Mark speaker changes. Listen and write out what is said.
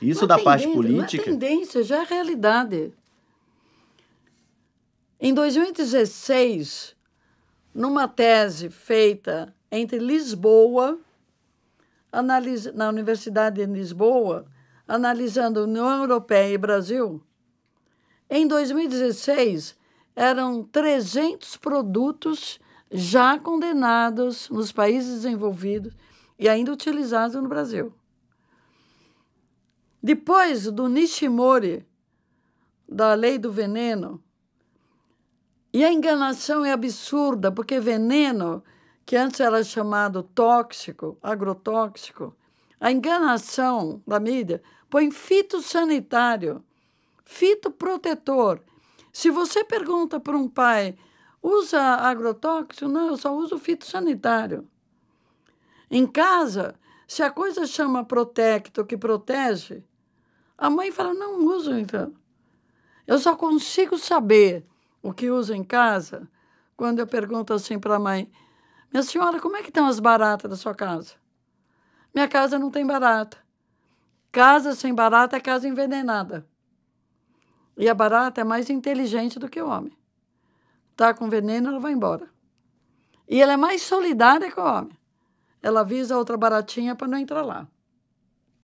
Speaker 1: Isso
Speaker 2: Não
Speaker 1: da
Speaker 2: é
Speaker 1: parte
Speaker 2: tendência,
Speaker 1: política.
Speaker 2: É tendência, já é realidade. Em 2016, numa tese feita entre Lisboa, analisa, na Universidade de Lisboa, analisando União Europeia e Brasil, em 2016 eram 300 produtos já condenados nos países desenvolvidos e ainda utilizados no Brasil. Depois do Nishimori, da lei do veneno, e a enganação é absurda, porque veneno, que antes era chamado tóxico, agrotóxico, a enganação da mídia põe fitossanitário, fitoprotetor. Se você pergunta para um pai, usa agrotóxico? Não, eu só uso fitossanitário. Em casa, se a coisa chama protecto, que protege, a mãe fala, não uso então. Eu só consigo saber o que uso em casa quando eu pergunto assim para a mãe, minha senhora, como é que estão as baratas da sua casa? Minha casa não tem barata. Casa sem barata é casa envenenada. E a barata é mais inteligente do que o homem. Tá com veneno, ela vai embora. E ela é mais solidária que o homem. Ela avisa a outra baratinha para não entrar lá.